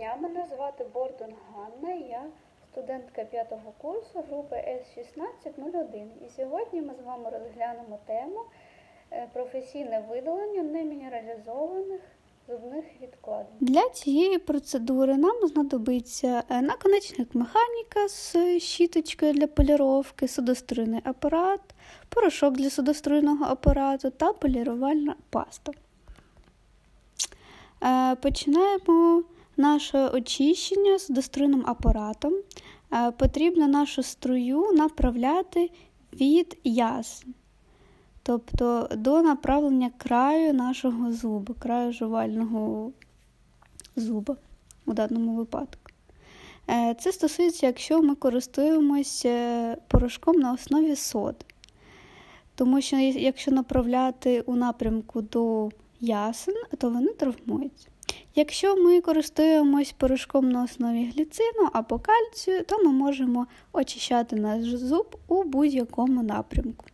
дня, мене звати Бордон Ганна, я студентка 5 курсу групи С1601. І сьогодні ми з вами розглянемо тему е, професійне видалення немінералізованих зубних відкладень. Для цієї процедури нам знадобиться е, наконечник механіка з щіточкою для поліровки, судоструйний апарат, порошок для судоструйного апарату та полірувальна паста. Е, Починаємо наше очищення з судоструйним апаратом. Е, Потрібно нашу струю направляти від ясен, тобто до направлення краю нашого зуба, краю жувального зуба у даному випадку. Е, Це стосується, якщо ми користуємося порошком на основі соди. Тому що якщо направляти у напрямку до ясен, то вони травмуються. Якщо ми користуємось порошком на основі гліцину або кальцію, то ми можемо очищати наш зуб у будь-якому напрямку.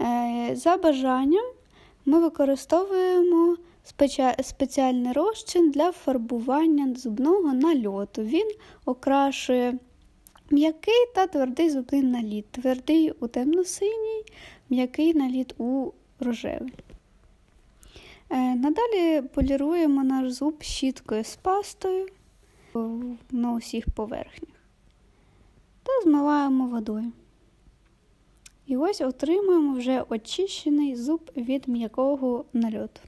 Е, За бажанням ми використовуємо спеціальний розчин для фарбування зубного нальоту. Він окрашує м'який та твердий зубний наліт. Твердий у темно-синій, м'який наліт у рожевий. Е, Надалі поліруємо наш зуб щіткою з пастою на усіх поверхнях та змиваємо водою. І ось отримуємо вже очищений зуб від м'якого нальоту.